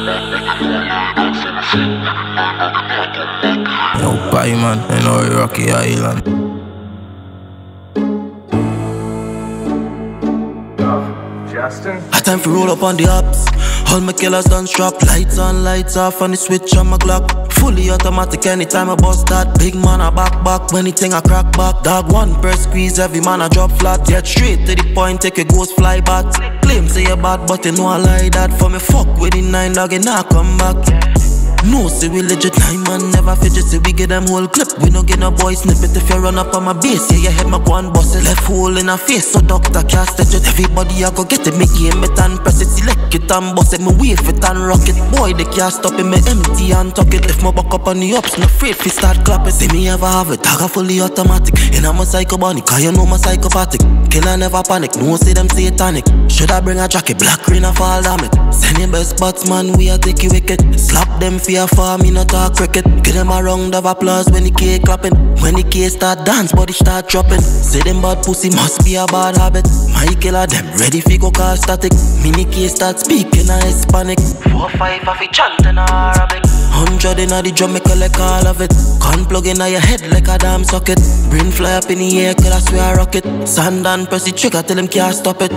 Yo, pie man, you know Rocky Island. Justin. A time for roll up on the ups. All my killers done strap. Lights on, lights off, on the switch on my Glock. Fully automatic anytime I bust that. Big man a back back, anything I crack back. Dog one press squeeze, every man I drop flat. Get straight to the point, take a ghost fly back. Claim say you bad, but you know I lie that. For me fuck with the nine dog, and I come back. No, see we legit nine man, never fidget, say we get them whole clip. We no get no boy snippet if you run up on my base. Yeah, your head my go bust it. Left hole in a face, so doctor can't it. Everybody I go get it, me game it and press it, select it and bust it. Me wave it and rock it. Boy, they can't stop it, me empty and tuck it. If my buck up on the ups, no afraid fi start clapping. See me ever have it, tag fully automatic. And I'm a psychobonic, cause you know my psychopathic. Killer never panic, no see them satanic. Should I bring a jacket, black rain a fall damn it. Send your best batsman, we a take you wicked. Slap them for your farm, me not talk cricket. Give them a round of applause when the cake clapping. When the cake start dance, body start dropping. Say them bad pussy must be a bad habit. My killer them ready fi go call static. Mini case start speaking a Hispanic. Four five of it chant in Arabic. Hundred in a the drum, me collect all of it. Con plug in your head like a damn socket. Brain fly up in the air, cause I swear I rock it. Sand and press the trigger till them can't stop it.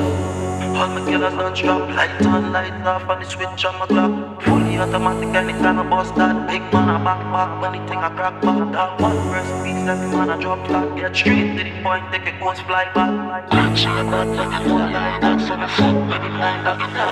All my killers don't stop Light on, light off on the switch on my Glock. Fully automatic anytime I bust that Big man a back back anything I crack back That one first piece every man I drop flat Get straight to the point, take a ghost fly back.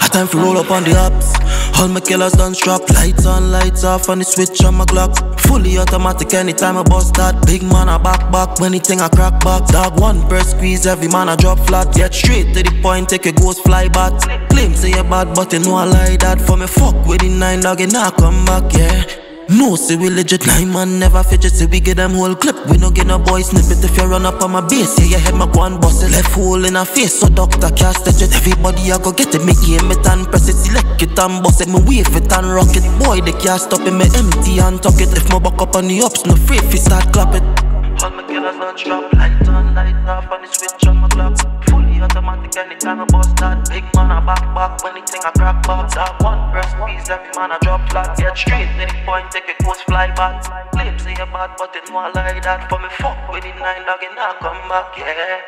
A time for roll up on the ups. All my killers done strap. Lights on, lights off, on the switch on my Glock. Fully automatic anytime I bust that. Big man a back back, anything I crack back. Dog one per squeeze, every man I drop flat. Get straight to the point, take a ghost fly back. Claim say you bad, but you know I lie that. For me fuck with the nine dog, and I come back, yeah. No, say we legit nine man, never fidget, say we get them whole clip. We no get no boy snippet if you run up on my base. Yeah, your head my go and bust it. Left hole in a face, so doctor can't stretch it. Everybody I go get it, me game it and press it, select it and bust it. Me wave it and rock it. Boy, they can't stop it, me empty and tuck it. If my buck up on the ups, no afraid fi start clap it. All my killers non stop, light on, light off, on the switch on my Glock. Automatic anytime I bust that. Big man a back back, anything I crack back. That one first piece, every man I drop flat. Get straight to the point, take a ghost fly back. Claim say you bad, but you know I lie that. For me fuck with the nine dog and I come back, yeah.